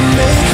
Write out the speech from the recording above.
make